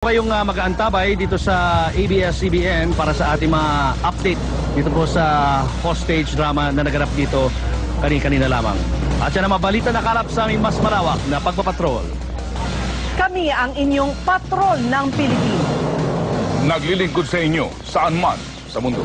kayong uh, mag-aantabay dito sa ABS-CBN para sa ating mga update dito po sa hostage drama na naganap dito kani-kanina lamang. At yan ang mga balita na kalap sa aming mas malawak na pagpapatrol. Kami ang inyong patrol ng Pilipinas. Naglilingkod sa inyo saan man sa mundo.